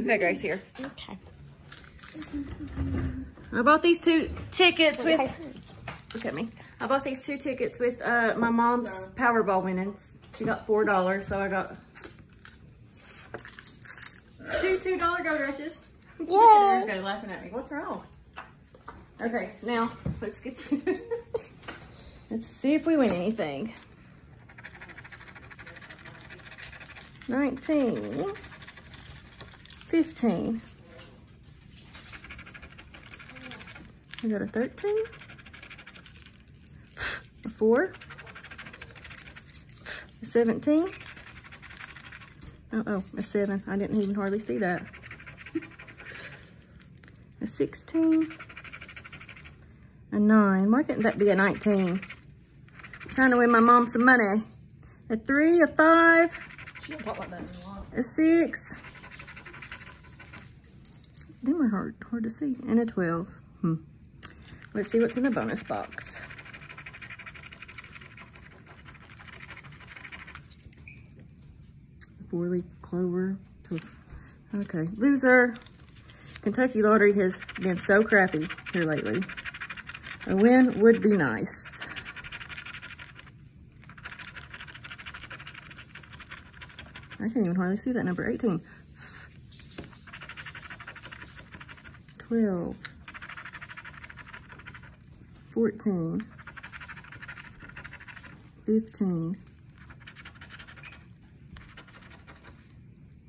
Okay, Grace, here. Okay. I bought these two tickets with, look at me. I bought these two tickets with uh, my mom's Powerball winnings. She got $4, so I got two $2 gold rushes. Look at Yeah. Erica laughing at me. What's wrong? Okay, now let's get to, let's see if we win anything. 19, 15. We got a 13, a 4, a 17. Oh, oh, a 7. I didn't even hardly see that. A 16, a 9. Why couldn't that be a 19? Trying to win my mom some money. A 3, a 5, A 6. Them are hard, hard to see. And a 12. Hmm. Let's see what's in the bonus box. Four-leaf clover. Okay, loser. Kentucky Lottery has been so crappy here lately. A win would be nice. I can't even hardly see that number. 18. 12. 14. 15.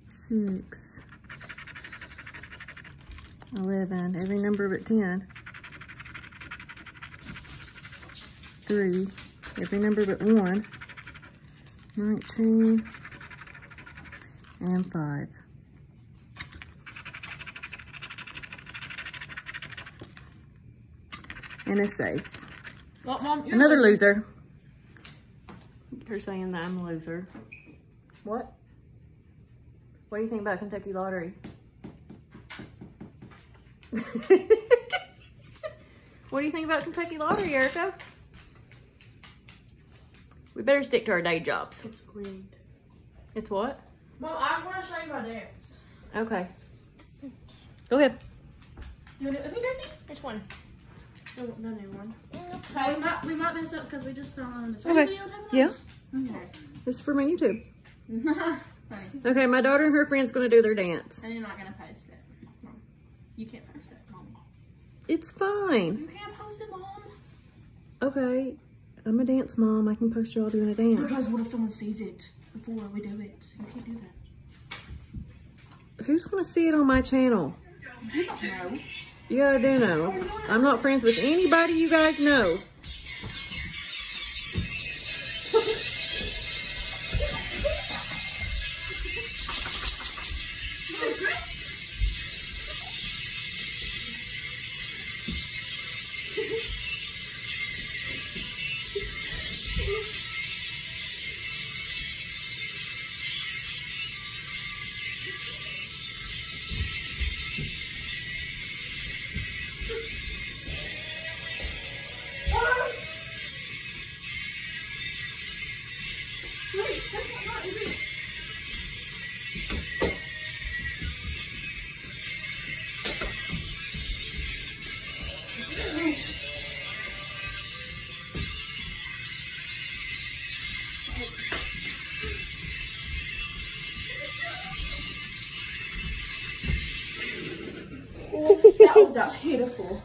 6. 11. Every number but 10. 3. Every number but 1. 19 and five. And a safe. Well, Mom, Another loser. You're saying that I'm a loser. What? What do you think about Kentucky Lottery? what do you think about Kentucky Lottery, Erica? We better stick to our day jobs. It's rigged. It's what? Mom, I want to show you my dance. Okay. Go ahead. You want to do it, Gracie? Which one? No, no new one. Okay. We might, we might mess up because we just don't own this. Okay. Video Yeah. this? Okay. This is for my YouTube. Funny. Okay, my daughter and her friend's gonna do their dance. And you're not gonna post it. Mom. You can't post it, Mom. It's fine. You can't post it, Mom. Okay, I'm a dance mom. I can post you all doing a dance. Because what if someone sees it before we do it? You can't do that. Who's gonna see it on my channel? You don't know. Yeah, I do know. I'm not friends with anybody you guys know. Wait, that's not, not, is it? That was that pitiful.